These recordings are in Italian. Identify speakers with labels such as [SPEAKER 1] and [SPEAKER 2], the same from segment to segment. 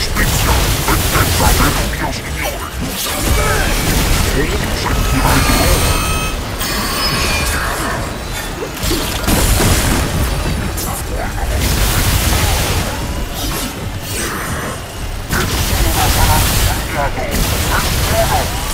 [SPEAKER 1] giustizia e senza vero mio signore. Ora sentirai dolore. Nessuno sarà sbagliato, nessuno!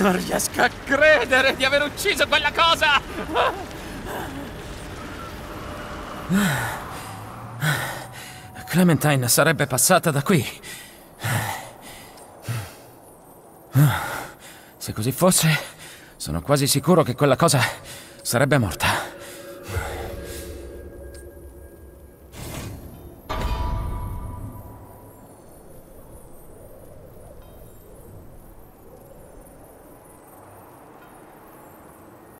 [SPEAKER 1] Non riesco a credere di aver ucciso quella cosa! Clementine sarebbe passata da qui. Se così fosse, sono quasi sicuro che quella cosa sarebbe morta.